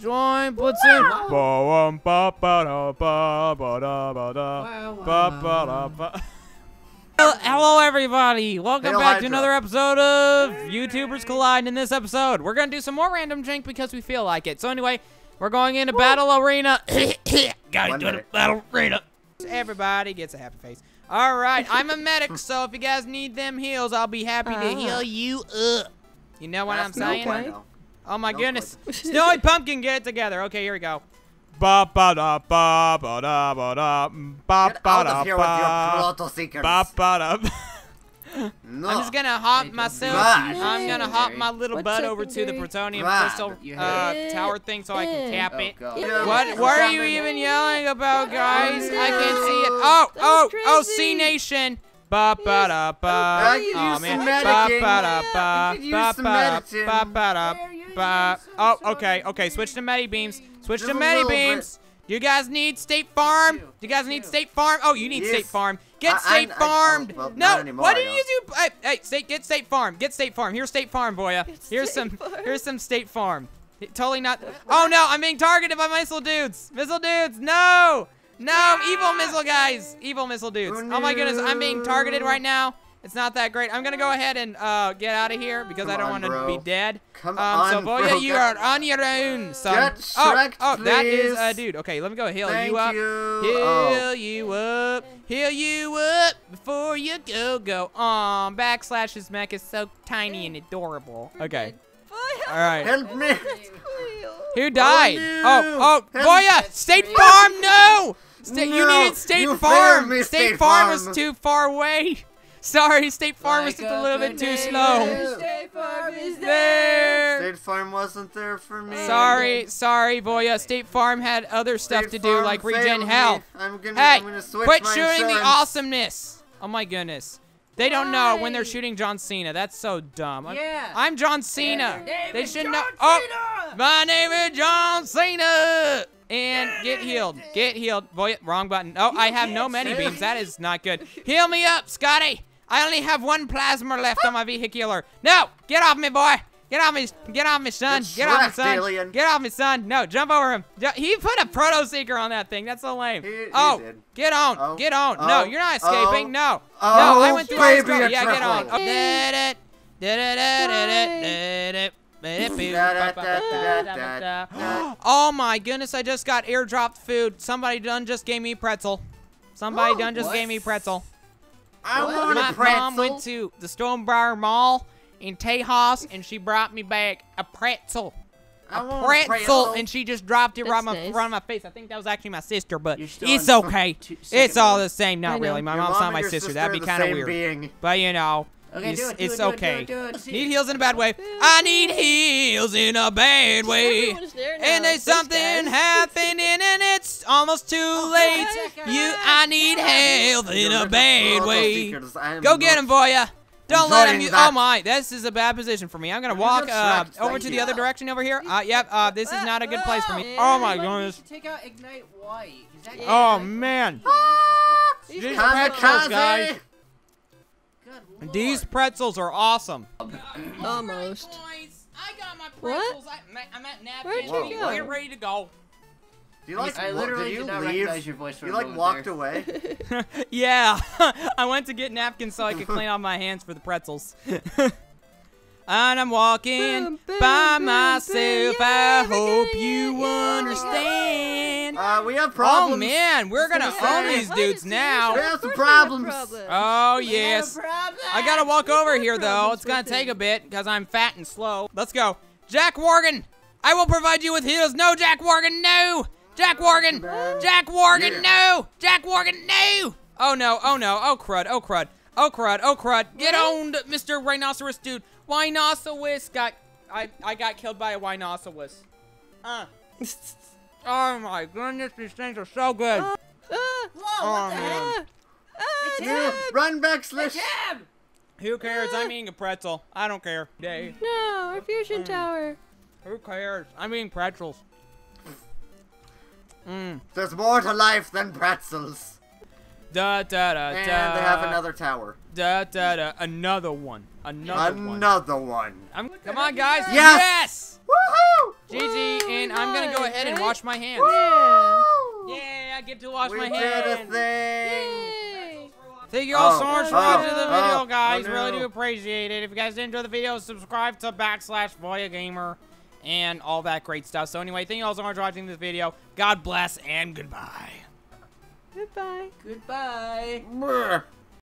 Join platoon. Ba-wum, ba-ba-da, ba-ba-da, ba-da, ba-ba-da, ba- Hello- Hello, everybody. Welcome Hail back to another episode of YouTubers Collide. In this episode, we're gonna do some more random jank because we feel like it. So anyway, we're going into battle arena. Gotta do the minute. battle arena. Everybody gets a happy face. All right, I'm a medic, so if you guys need them heals, I'll be happy to Ah. heal you up. You know what I'm That's no saying? play Okay. now. Oh my No goodness. Snowy Pumpkin, get it together. Okay, here we go. Ba ba da ba ba da ba da ba ba da of here with your ba ba ba da. No. I'm just gonna hop myself. do. I'm gonna hop my little What's butt over to the secondary? protonium Right. crystal uh, tower thing so I can Yeah. cap Oh, it. God. Yeah. What? What are you even yelling about, guys? I can't see it. Oh, oh, oh, C. Nation. Ba ba da ba. Oh man. Ba ba da ba. I could use Ba ba da ba ba da There, you ba. use Oh, okay, okay. Switch to medi beams. Switch Just to a medi beams. Do you guys need State Farm? Do you guys need. State Farm? Oh, you need Yes. State Farm. Get I- I- State I- oh, Farmed. well, no, anymore, what I did you do? Hey, hey, State, get State Farm. Get State Farm. Here's State Farm, boya. Get Here's State some. Farm. Here's some State Farm. Totally not. Oh no, I'm being targeted by missile dudes. Missile dudes, no, no, evil missile guys, evil missile dudes. Oh, Oh my goodness, I'm being targeted right now. It's not that great. I'm gonna go ahead and uh, get out of here because I don't want to be dead. Come Um, so on, Boya, bro, you get- are on your own, son. Get oh, Shrek, oh, that is a please. dude. Okay, let me go heal Thank you up. you. Heal Oh. you up, heal you up before you go go. Aw, backslash's mech is so tiny and adorable. Okay, all right. Help me. Who died? Oh, oh. Boya! State Farm, no! Sta- you No, needed State you Farm. State, State Farm, Farm. was too far away. Sorry, State Farm was Like just a little bit too neighbor, slow. State Farm is There. State Farm wasn't there for me. Sorry, sorry, Boya. Uh, State Farm had other stuff State to do, like regen failed me. health. I'm gonna, Hey, I'm gonna switch quit my shooting the awesomeness. Oh my goodness. They don't know when they're shooting John Cena. That's so dumb. I'm, Yeah. I'm John Cena. Your They should John know. Oh, Cena! my name is John Cena. And get healed. Get healed. Boy, wrong button. Oh, I have no many beams. That is not good. Heal me up, Scotty. I only have one plasma left on my vehicular. No, get off me, boy. Get off me. Get off me, son. Get Get off me, son. alien. Get off me, son. No, jump over him. He put a proto seeker on that thing. That's so lame. He- he oh, did. get on. Oh, Get on. no, oh, you're not oh, escaping. no. oh, no, I went through all this baby, trouble. Yeah, get on. truffle. Oh, did it. Did it. Did it. Did it. Oh my goodness, I just got airdropped food. Somebody done just gave me pretzel. Somebody oh, done just What? gave me pretzel. I What? want My a pretzel. mom went to the Stonebriar Mall in Tejas and she brought me back a pretzel. I A want a pretzel, pretzel. and she just dropped it right in That's my nice. front of my face. I think that was actually my sister, but it's okay. It's all the same. Not really. My Your mom's mom not my sister. sister That'd be kind of weird. being. But you know, Okay, it's, do it, do it's it, do it, okay. do it, do it. Need heals in a bad way. I need heals in a bad way. Everyone's there now. And there's something guys. happening and it's almost too late. You. I need help in a bad way. seekers. I am Go get him, him, boya. Don't let him. enjoying Use, that. oh my, this is a bad position for me. I'm gonna walk uh, over to the other direction over here. Uh, yep. Uh, this is not a good place for me. Oh my goodness. take out Ignite White. Oh man. These These pretzels, guys. These pretzels are awesome. Almost. I got my What? pretzels. I, am at Where'd you go? We're ready to go. Do you like? I literally did you did not leave? recognize your voice for You a like walked there. away. yeah, I went to get napkins so I could clean off my hands for the pretzels. and I'm walking Boom, boom, by boom, myself. boom. I Yeah, we're hope you yeah, understand. Uh, we have problems. Oh problems. man, we're gonna gonna own say. these dudes is now. We this? have some course we have problems. problems. Oh We have yes. a. I gotta walk over here though. It's gonna take a bit because I'm fat and slow. Let's go. Jack Morgan, I will provide you with heels. No, Jack Morgan, no. Jack Morgan, Jack Morgan, Yeah. no. Jack Morgan, no. Oh no, oh no, oh crud, oh crud, oh crud, oh crud. Get owned, Mr. Rhinoceros dude. Rhinoceros got, I, I got killed by a rhinoceros. Uh. Oh my goodness, these things are so good. Ah, Whoa, Oh, what the ah, ah, You Dad. run back, Slish. Who cares? I'm eating a pretzel. I don't care. Dave. No, our fusion tower. Who cares? I'm eating pretzels. Mmm. There's more to life than pretzels. Da da da da. And they have another tower. Da da da. Another one. Another one. Another one. I'm, come on, guys. Yes! Yes. Woohoo! GG and I'm gonna go ahead and wash my hands. Yeah. Yeah, I get to wash we my did hands. a thing. Yay. Thank you all Oh, so much for oh, watching the video, oh, guys. oh, Really do appreciate it. If you guys did enjoy the video, subscribe to backslash Voia Gamer and all that great stuff. So anyway, thank you all so much for watching this video. God bless and goodbye. Goodbye. Goodbye. Brr.